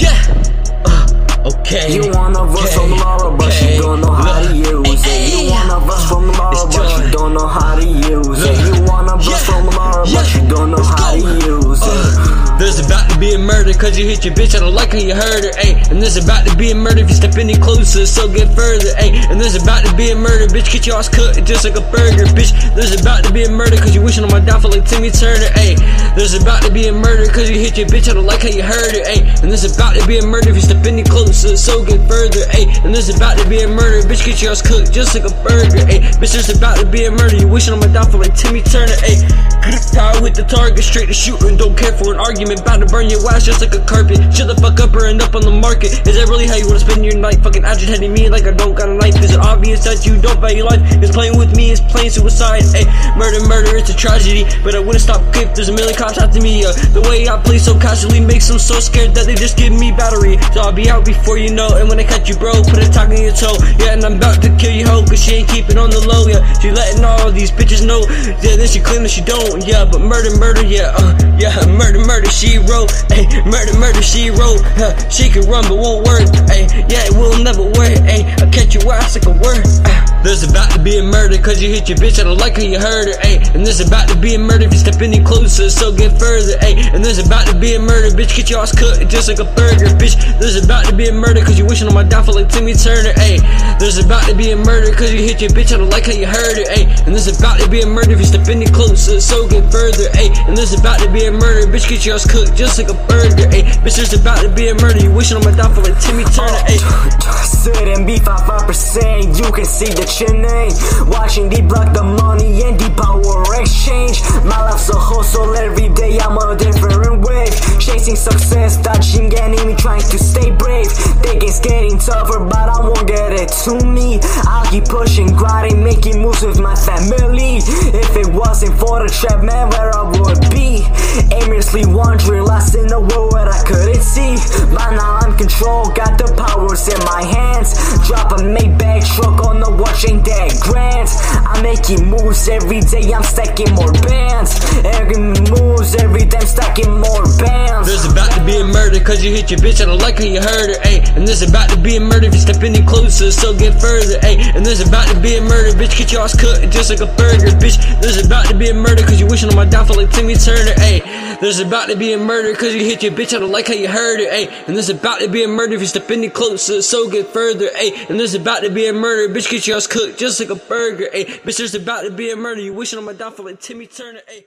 Yeah. Uh, okay. You wanna okay. from Laura, but okay. you don't know how cause you hit your bitch. I don't like how you heard her, ayy. And there's about to be a murder if you step any closer, so get further, ayy. And there's about to be a murder, bitch. Get your ass cut just like a burger, bitch. There's about to be a murder cause you wishing on my downfall like Timmy Turner, ayy. There's about to be a murder cause you hit your bitch. I don't like how you heard her, ayy. And there's about to be a murder if you step any closer, so get further, ayy. And there's about to be a murder, bitch. Get your ass cooked just like a burger, ayy. Bitch, there's about to be a murder. You wishing on my downfall like Timmy Turner, ayy. Power with the target, straight to shooting. Don't care for an argument. About to burn your ass just like a carpet. Shut the fuck up or end up on the market. Is that really how you wanna spend your night? Fucking agitating me like I don't got a knife. Is it obvious that you don't value life? Is playing with me is plain suicide. Ayy, murder, murder, it's a tragedy. But I wouldn't stop if there's a million cops after me. Uh, the way I play so casually makes them so scared that they just give me battery. So I'll be out before you know. And when I catch you, bro, put a tag on your toe. Yeah, and I'm about to kill you, hoe, cause she ain't keeping on the low. Yeah, she letting all these bitches know. Yeah, then she claim that she don't. Yeah, but murder, murder, yeah, uh, yeah, murder, murder, she wrote. Ayy, murder, murder, she wrote. Huh, she can run, but won't work. Ayy, yeah, it will never work. Ayy, I catch your ass like a word. Ah. There's about to be a murder cause you hit your bitch. I don't like how you heard her, ayy. And there's about to be a murder if you step any closer, so get further, ayy. And there's about to be a murder, bitch. Get your ass cut just like a burger, bitch. There's about to be a murder cause you wishing on my downfall like Timmy Turner, ayy. There's about to be a murder cause you hit your bitch. I don't like how you heard her, ayy. And there's about to be a murder if you step any closer, so get further, ayy. And there's about to be a murder, bitch. Get your ass cooked just like a burger, ayy. Bitch, there's about to be a murder. You wishing on my downfall like Timmy Turner, ayy. Sit and be 55%, you can see the name. Watching the block the money and the power exchange. My life's a hustle every day, I'm on a different wave. Chasing success, dodging enemy, trying to stay brave. Things getting tougher, but I won't get it to me. I'll keep pushing, grinding, making moves with my family. If it wasn't for the trap, man, where I would be. Aimlessly wandering, lost in a world where I couldn't see. But now I'm control, got the powers in my hands. Drop a Maybach truck on the watch, ain't that grand. I'm making moves every day, I'm stacking more bands. Every moves every I'm stacking more bands. There's about to be a murder cause you hit your bitch. I don't like how you heard her, ayy. And there's about to be a murder if you step any closer, so get further, ayy. And there's about to be a murder, bitch. Get your ass cut just like a burger, bitch. There's about to be a murder cause you wishing on my downfall like Timmy Turner, ayy. There's about to be a murder cause you hit your bitch. I don't like how you heard her, ayy. And there's about to be a murder if you step any closer, so get further, ayy. And there's about to be a murder, bitch. Get your ass cooked just like a burger, ayy. Bitch, there's about to be a murder. You wishing on my downfall like Timmy Turner, ayy.